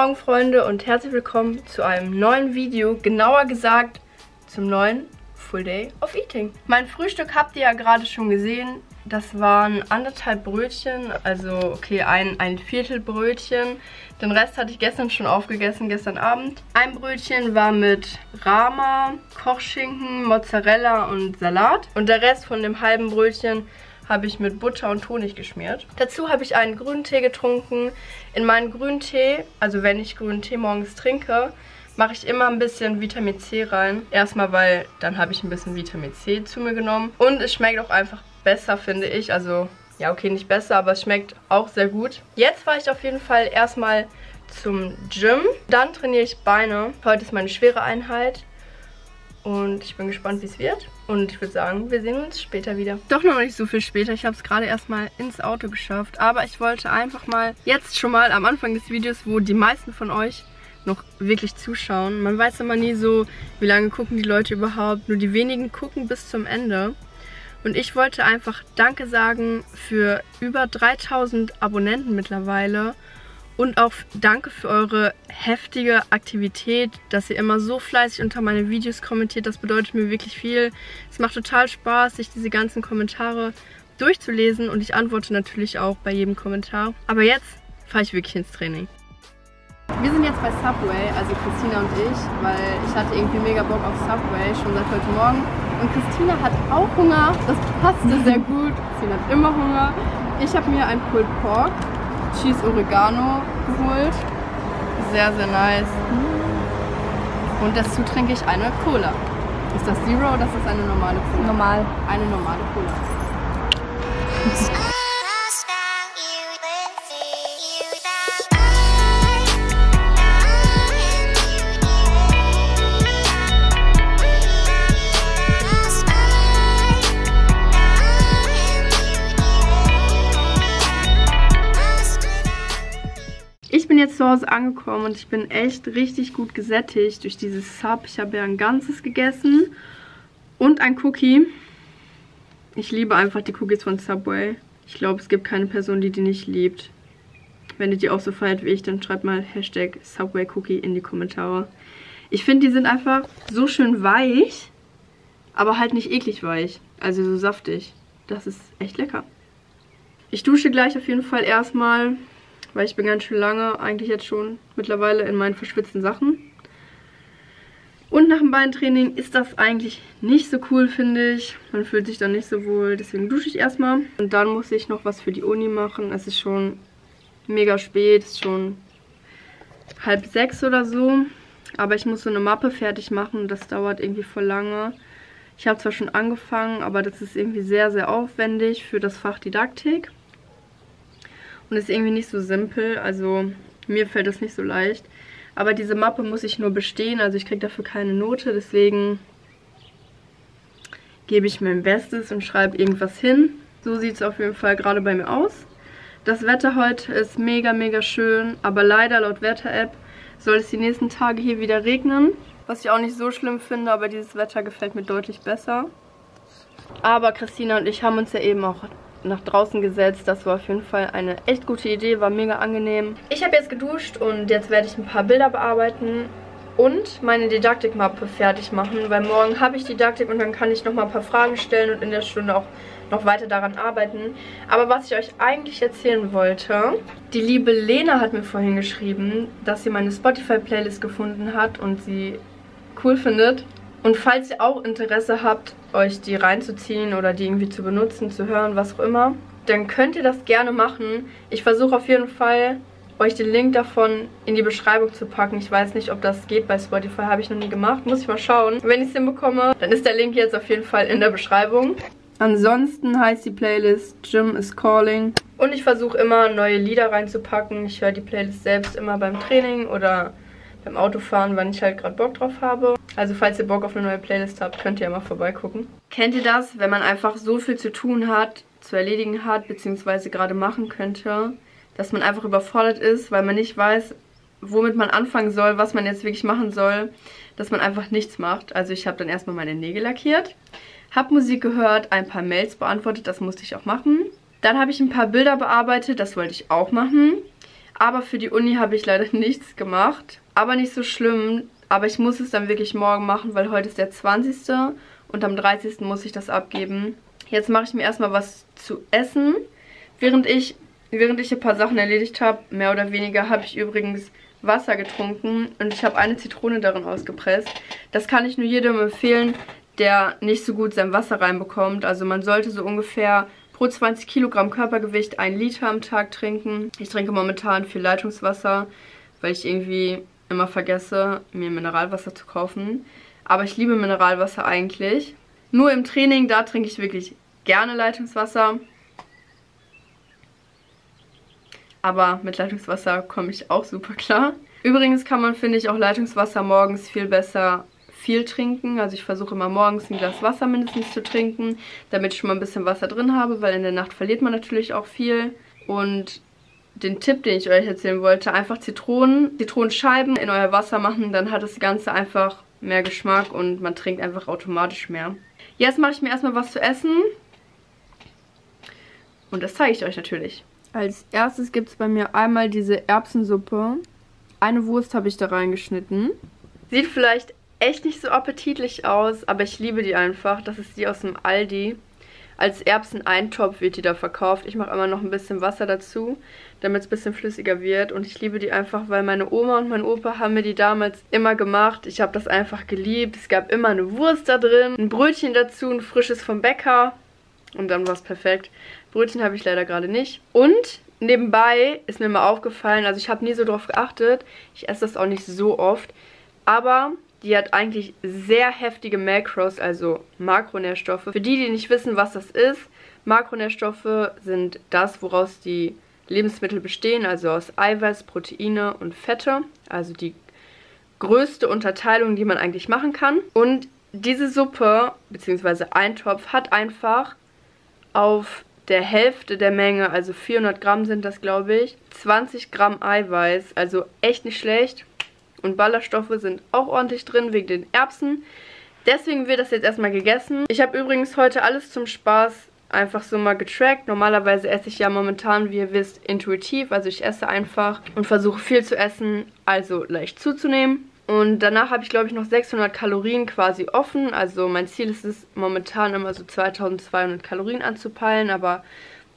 Morgen, Freunde, und herzlich willkommen zu einem neuen Video. Genauer gesagt, zum neuen Full Day of Eating. Mein Frühstück habt ihr ja gerade schon gesehen. Das waren anderthalb Brötchen, also okay, ein, ein Viertel Brötchen. Den Rest hatte ich gestern schon aufgegessen, gestern Abend. Ein Brötchen war mit Rama, Kochschinken, Mozzarella und Salat. Und der Rest von dem halben Brötchen habe ich mit Butter und Honig geschmiert. Dazu habe ich einen grünen Tee getrunken. In meinen grünen Tee, also wenn ich grünen Tee morgens trinke, mache ich immer ein bisschen Vitamin C rein. Erstmal, weil dann habe ich ein bisschen Vitamin C zu mir genommen. Und es schmeckt auch einfach besser, finde ich. Also, ja, okay, nicht besser, aber es schmeckt auch sehr gut. Jetzt fahre ich auf jeden Fall erstmal zum Gym. Dann trainiere ich Beine. Heute ist meine schwere Einheit. Und ich bin gespannt, wie es wird. Und ich würde sagen, wir sehen uns später wieder. Doch noch nicht so viel später. Ich habe es gerade erstmal ins Auto geschafft. Aber ich wollte einfach mal jetzt schon mal am Anfang des Videos, wo die meisten von euch noch wirklich zuschauen. Man weiß immer nie so, wie lange gucken die Leute überhaupt. Nur die wenigen gucken bis zum Ende. Und ich wollte einfach Danke sagen für über 3000 Abonnenten mittlerweile. Und auch danke für eure heftige Aktivität, dass ihr immer so fleißig unter meine Videos kommentiert. Das bedeutet mir wirklich viel. Es macht total Spaß, sich diese ganzen Kommentare durchzulesen. Und ich antworte natürlich auch bei jedem Kommentar. Aber jetzt fahre ich wirklich ins Training. Wir sind jetzt bei Subway, also Christina und ich, weil ich hatte irgendwie mega Bock auf Subway, schon seit heute Morgen. Und Christina hat auch Hunger, das passte sehr gut. Christina hat immer Hunger. Ich habe mir ein Pulled Pork Cheese Oregano geholt. Sehr, sehr nice. Und dazu trinke ich eine Cola. Ist das Zero oder ist das eine normale Cola? Normal. Eine normale Cola. jetzt zu Hause angekommen und ich bin echt richtig gut gesättigt durch dieses Sub. Ich habe ja ein ganzes gegessen und ein Cookie. Ich liebe einfach die Cookies von Subway. Ich glaube, es gibt keine Person, die die nicht liebt. Wenn ihr die auch so feiert wie ich, dann schreibt mal Hashtag Subway Cookie in die Kommentare. Ich finde, die sind einfach so schön weich, aber halt nicht eklig weich. Also so saftig. Das ist echt lecker. Ich dusche gleich auf jeden Fall erstmal weil ich bin ganz schön lange, eigentlich jetzt schon mittlerweile in meinen verschwitzten Sachen. Und nach dem Beintraining ist das eigentlich nicht so cool, finde ich. Man fühlt sich dann nicht so wohl, deswegen dusche ich erstmal. Und dann muss ich noch was für die Uni machen. Es ist schon mega spät, es ist schon halb sechs oder so. Aber ich muss so eine Mappe fertig machen das dauert irgendwie voll lange. Ich habe zwar schon angefangen, aber das ist irgendwie sehr, sehr aufwendig für das Fach Didaktik. Und ist irgendwie nicht so simpel, also mir fällt das nicht so leicht. Aber diese Mappe muss ich nur bestehen, also ich kriege dafür keine Note, deswegen gebe ich mein Bestes und schreibe irgendwas hin. So sieht es auf jeden Fall gerade bei mir aus. Das Wetter heute ist mega, mega schön, aber leider laut Wetter-App soll es die nächsten Tage hier wieder regnen. Was ich auch nicht so schlimm finde, aber dieses Wetter gefällt mir deutlich besser. Aber Christina und ich haben uns ja eben auch nach draußen gesetzt. Das war auf jeden Fall eine echt gute Idee, war mega angenehm. Ich habe jetzt geduscht und jetzt werde ich ein paar Bilder bearbeiten und meine Didaktikmappe fertig machen, weil morgen habe ich Didaktik und dann kann ich nochmal ein paar Fragen stellen und in der Stunde auch noch weiter daran arbeiten. Aber was ich euch eigentlich erzählen wollte, die liebe Lena hat mir vorhin geschrieben, dass sie meine Spotify-Playlist gefunden hat und sie cool findet. Und falls ihr auch Interesse habt, euch die reinzuziehen oder die irgendwie zu benutzen, zu hören, was auch immer, dann könnt ihr das gerne machen. Ich versuche auf jeden Fall, euch den Link davon in die Beschreibung zu packen. Ich weiß nicht, ob das geht bei Spotify, habe ich noch nie gemacht. Muss ich mal schauen. Wenn ich es hinbekomme, dann ist der Link jetzt auf jeden Fall in der Beschreibung. Ansonsten heißt die Playlist Jim is Calling. Und ich versuche immer neue Lieder reinzupacken. Ich höre die Playlist selbst immer beim Training oder beim Autofahren, wann ich halt gerade Bock drauf habe. Also falls ihr Bock auf eine neue Playlist habt, könnt ihr ja mal vorbeigucken. Kennt ihr das, wenn man einfach so viel zu tun hat, zu erledigen hat, beziehungsweise gerade machen könnte, dass man einfach überfordert ist, weil man nicht weiß, womit man anfangen soll, was man jetzt wirklich machen soll, dass man einfach nichts macht. Also ich habe dann erstmal meine Nägel lackiert, habe Musik gehört, ein paar Mails beantwortet, das musste ich auch machen. Dann habe ich ein paar Bilder bearbeitet, das wollte ich auch machen. Aber für die Uni habe ich leider nichts gemacht. Aber nicht so schlimm. Aber ich muss es dann wirklich morgen machen, weil heute ist der 20. Und am 30. muss ich das abgeben. Jetzt mache ich mir erstmal was zu essen. Während ich, während ich ein paar Sachen erledigt habe, mehr oder weniger, habe ich übrigens Wasser getrunken. Und ich habe eine Zitrone darin ausgepresst. Das kann ich nur jedem empfehlen, der nicht so gut sein Wasser reinbekommt. Also man sollte so ungefähr pro 20 Kilogramm Körpergewicht ein Liter am Tag trinken. Ich trinke momentan viel Leitungswasser, weil ich irgendwie immer vergesse, mir Mineralwasser zu kaufen. Aber ich liebe Mineralwasser eigentlich. Nur im Training, da trinke ich wirklich gerne Leitungswasser. Aber mit Leitungswasser komme ich auch super klar. Übrigens kann man, finde ich, auch Leitungswasser morgens viel besser viel trinken. Also ich versuche immer morgens ein Glas Wasser mindestens zu trinken, damit ich schon mal ein bisschen Wasser drin habe, weil in der Nacht verliert man natürlich auch viel. Und den Tipp, den ich euch erzählen wollte, einfach Zitronen, Zitronenscheiben in euer Wasser machen, dann hat das Ganze einfach mehr Geschmack und man trinkt einfach automatisch mehr. Jetzt mache ich mir erstmal was zu essen. Und das zeige ich euch natürlich. Als erstes gibt es bei mir einmal diese Erbsensuppe. Eine Wurst habe ich da reingeschnitten. Sieht vielleicht echt nicht so appetitlich aus, aber ich liebe die einfach. Das ist die aus dem Aldi. Als Erbsen-Eintopf wird die da verkauft. Ich mache immer noch ein bisschen Wasser dazu, damit es ein bisschen flüssiger wird. Und ich liebe die einfach, weil meine Oma und mein Opa haben mir die damals immer gemacht. Ich habe das einfach geliebt. Es gab immer eine Wurst da drin, ein Brötchen dazu, ein frisches vom Bäcker. Und dann war es perfekt. Brötchen habe ich leider gerade nicht. Und nebenbei ist mir mal aufgefallen, also ich habe nie so drauf geachtet. Ich esse das auch nicht so oft. Aber die hat eigentlich sehr heftige Macros, also Makronährstoffe. Für die, die nicht wissen, was das ist, Makronährstoffe sind das, woraus die Lebensmittel bestehen, also aus Eiweiß, Proteine und Fette. Also die größte Unterteilung, die man eigentlich machen kann. Und diese Suppe, beziehungsweise Eintopf, hat einfach auf der Hälfte der Menge, also 400 Gramm sind das, glaube ich, 20 Gramm Eiweiß. Also echt nicht schlecht. Und Ballaststoffe sind auch ordentlich drin wegen den Erbsen. Deswegen wird das jetzt erstmal gegessen. Ich habe übrigens heute alles zum Spaß einfach so mal getrackt. Normalerweise esse ich ja momentan, wie ihr wisst, intuitiv. Also ich esse einfach und versuche viel zu essen, also leicht zuzunehmen. Und danach habe ich, glaube ich, noch 600 Kalorien quasi offen. Also mein Ziel ist es momentan immer so 2200 Kalorien anzupeilen. Aber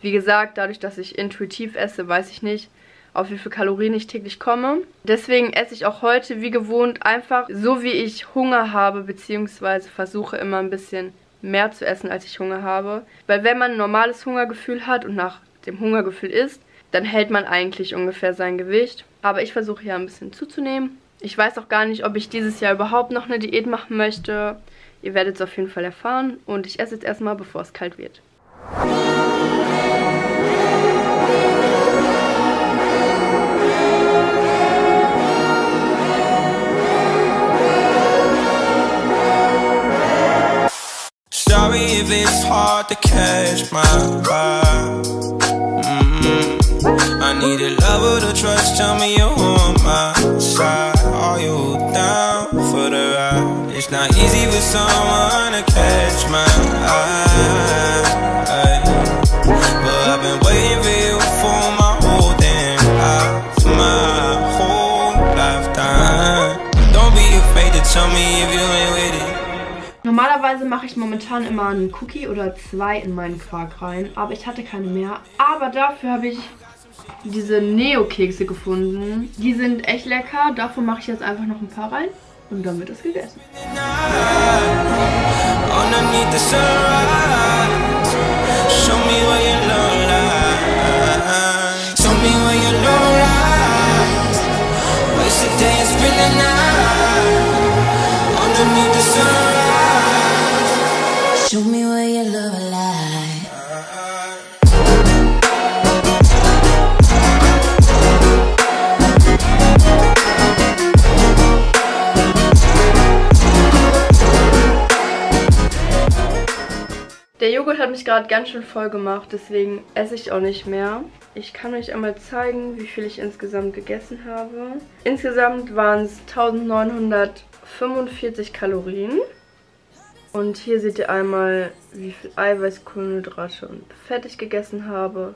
wie gesagt, dadurch, dass ich intuitiv esse, weiß ich nicht, auf wie viel Kalorien ich täglich komme. Deswegen esse ich auch heute wie gewohnt einfach so, wie ich Hunger habe, beziehungsweise versuche immer ein bisschen mehr zu essen, als ich Hunger habe. Weil wenn man ein normales Hungergefühl hat und nach dem Hungergefühl isst, dann hält man eigentlich ungefähr sein Gewicht. Aber ich versuche ja ein bisschen zuzunehmen. Ich weiß auch gar nicht, ob ich dieses Jahr überhaupt noch eine Diät machen möchte. Ihr werdet es auf jeden Fall erfahren. Und ich esse jetzt erstmal, bevor es kalt wird. If it's hard to catch my vibe. Mm -hmm. I need a lover to trust. Tell me you're on my side. Are you down for the ride? It's not easy for someone to catch my eye. Normalerweise mache ich momentan immer einen Cookie oder zwei in meinen Quark rein, aber ich hatte keine mehr. Aber dafür habe ich diese Neo-Kekse gefunden. Die sind echt lecker. Davon mache ich jetzt einfach noch ein paar rein und dann wird es gegessen. Underneath Hat mich gerade ganz schön voll gemacht, deswegen esse ich auch nicht mehr. Ich kann euch einmal zeigen, wie viel ich insgesamt gegessen habe. Insgesamt waren es 1945 Kalorien. Und hier seht ihr einmal, wie viel Eiweiß, Kohlenhydrate und Fett ich gegessen habe.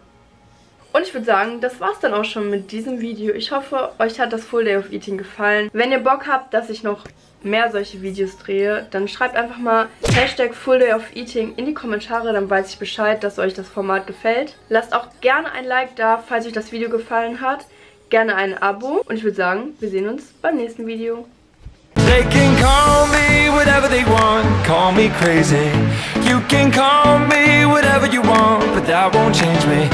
Und ich würde sagen, das war's dann auch schon mit diesem Video. Ich hoffe, euch hat das Full Day of Eating gefallen. Wenn ihr Bock habt, dass ich noch mehr solche Videos drehe, dann schreibt einfach mal Hashtag Full Day of Eating in die Kommentare, dann weiß ich Bescheid, dass euch das Format gefällt. Lasst auch gerne ein Like da, falls euch das Video gefallen hat. Gerne ein Abo und ich würde sagen, wir sehen uns beim nächsten Video. They can call me whatever they want, call me crazy You can call me whatever you want, but that won't change me